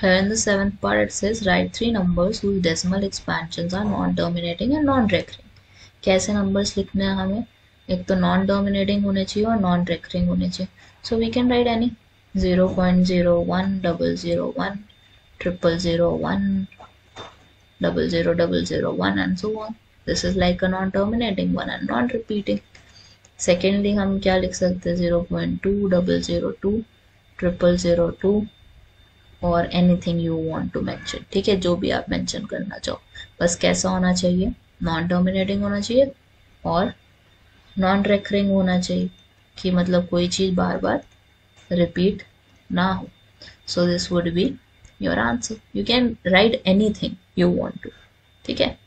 Here in the seventh part, it says, write three numbers whose decimal expansions are non-terminating and non-recurring. कैसे numbers लिखने हैं हमें? एक तो नॉन डोमिनेटिंग होने चाहिए और रेकरिंग होने चाहिए। So we can write any zero point zero one double zero one one double zero double zero one and so on this is like a non terminating one and non repeating secondly हम क्या लिख सकते हैं? Zero point two double zero two triple zero two और anything you want to mention ठीक है? जो भी आप मेंशन करना चाहो। बस कैसा होना चाहिए? नॉन डोमिनेटिंग होना चाहिए और नॉन रेकरिंग होना चाहिए कि मतलब कोई चीज़ बार बार रिपीट ना हो। So this would be your answer you can write anything you want to ठीक है?